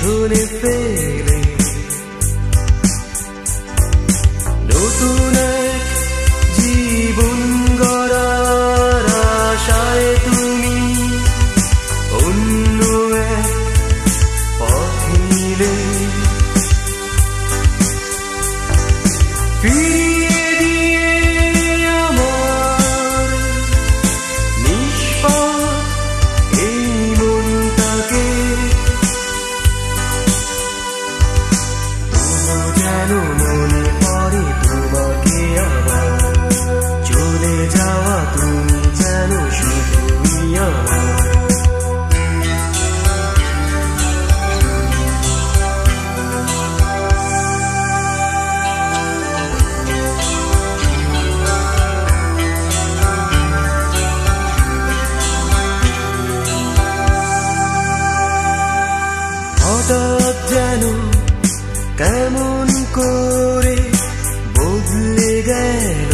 Sol effet no, no, no. করে বদলে গেল।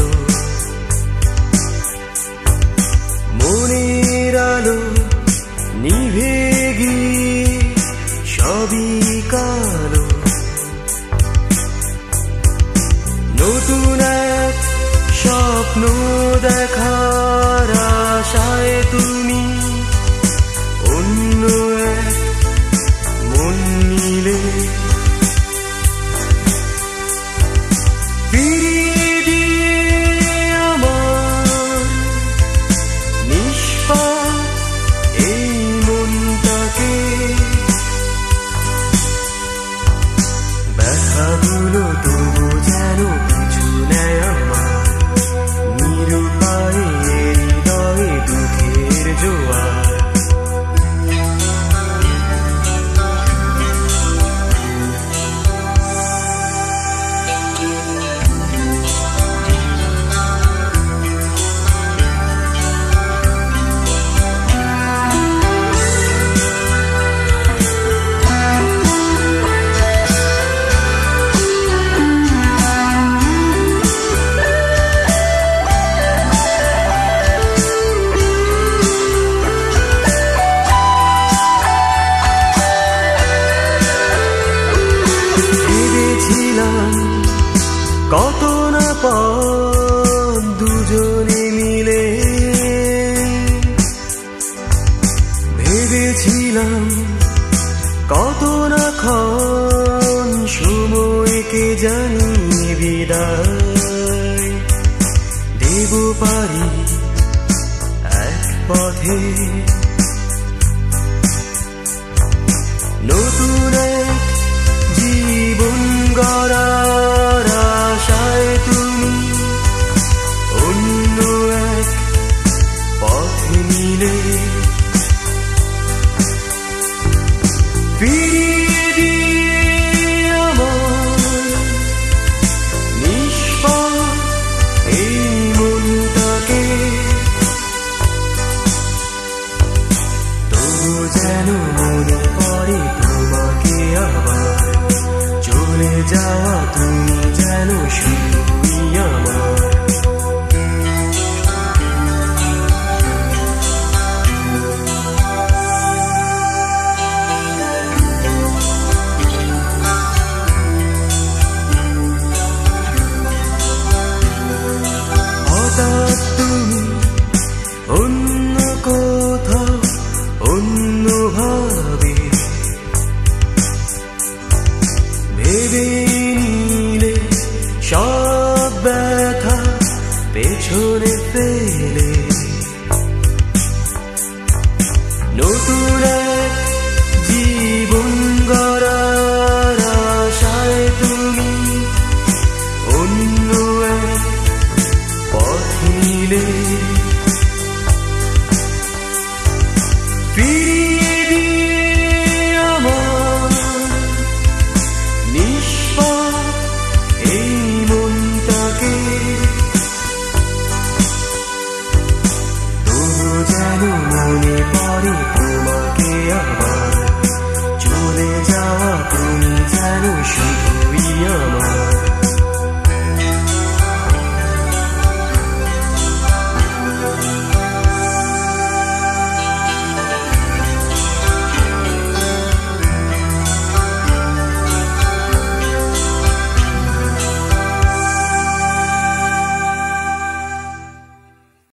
서불로 또 보자로 주나요 ভেবেছিলাম কত না পথ দুজনে মিলে। ভেবেছিলাম কত না ক্ষণ সময়কে জানিয়ে বিদায়। দেব পারি এক পথে যাওয়া তুমি যেন শুধুই আমার পেছনে ফেলে। নতুন এক জীবন গড়ার আশায় তুমি অন্য এক পথ নিলে। ফিরিয়ে